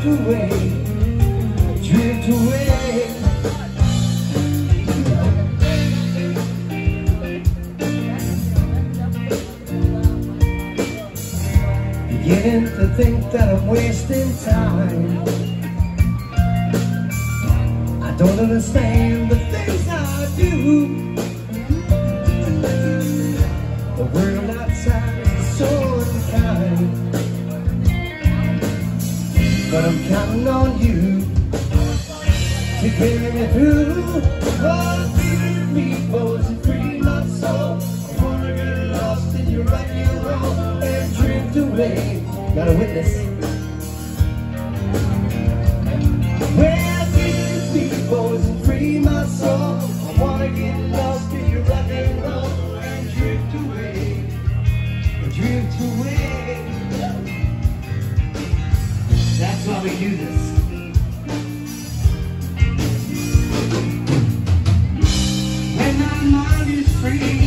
drift away, drift away. Beginning to think that I'm wasting time. I don't understand the things I do. I'm counting on you to carry me through. Oh, feed me, boys, and free my soul. I wanna get lost in your rock and roll and drift away. Got a witness. while do this. When my mind is free